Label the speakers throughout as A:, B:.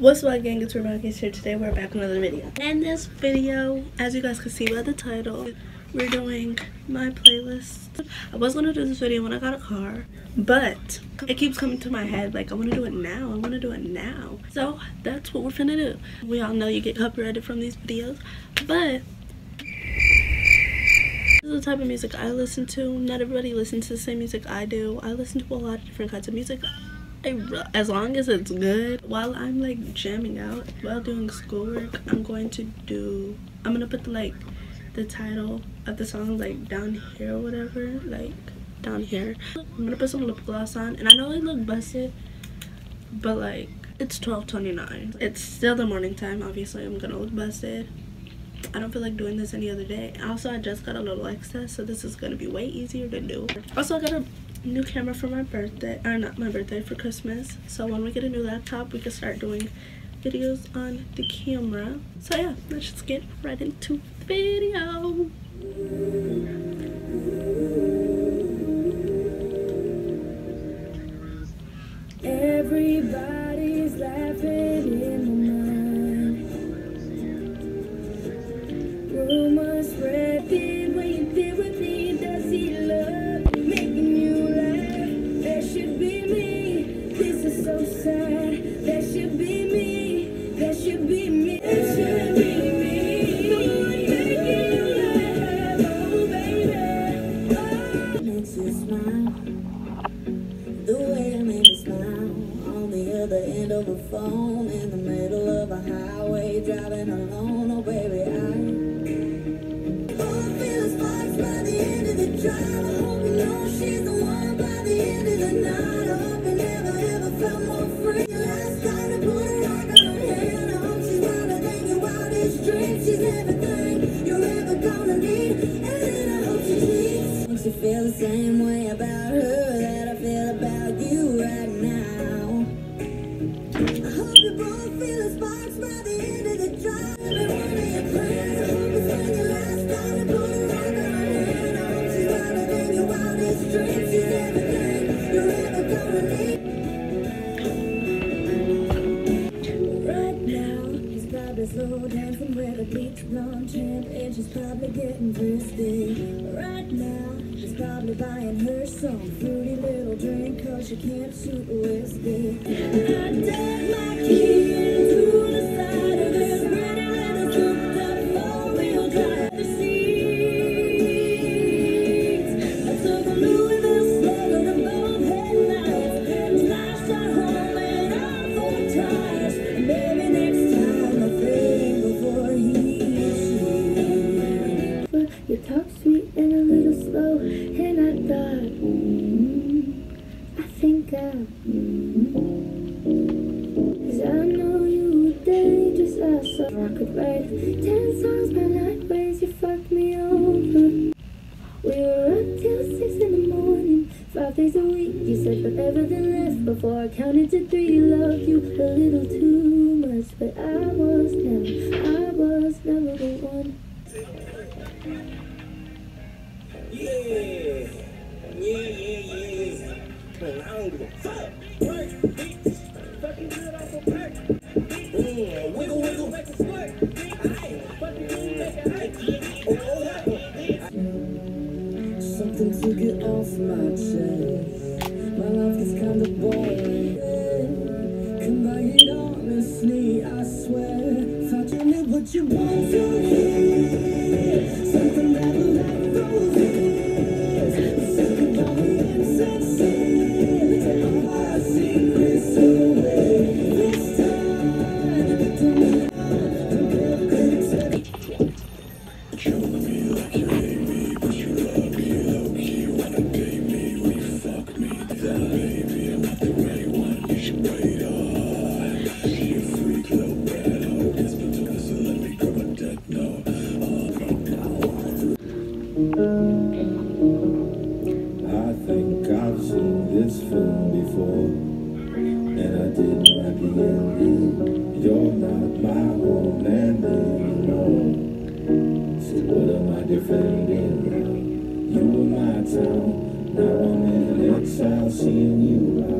A: What's up gang, it's Rebecca here today. We're back with another video. In this video, as you guys can see by the title, we're doing my playlist. I was gonna do this video when I got a car, but it keeps coming to my head like I wanna do it now, I wanna do it now. So that's what we're finna do. We all know you get copyrighted from these videos, but this is the type of music I listen to. Not everybody listens to the same music I do. I listen to a lot of different kinds of music as long as it's good while i'm like jamming out while doing schoolwork i'm going to do i'm gonna put the like the title of the song like down here or whatever like down here i'm gonna put some lip gloss on and i know i look busted but like it's 12:29. it's still the morning time obviously i'm gonna look busted I don't feel like doing this any other day. Also, I just got a little excess, so this is to be way easier to do. Also, I got a new camera for my birthday or not my birthday for christmas. So when we get a new laptop we can start doing videos on the camera. So yeah let's just get right into the video
B: dancing with a beach blonde champ And she's probably getting thirsty. Right now, she's probably buying her some fruity little drink Cause she can't shoot whiskey And I I think I Cause I know you were dangerous as so I could write ten songs by night ways you fucked me over. We were up till six in the morning. Five days a week You said forever then left Before I counted to three Loved you a little too much. But I was never, I was never the one.
C: Yeah,
B: Something to get off my chest. My life is kinda boring. Come by it honestly, I swear. Thought you knew what you want
D: I think I've seen this film before, and I did not like the ending. You're not my homeland anymore. So what am I defending? You were my town, now I'm in exile, seeing you out.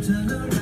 C: Can you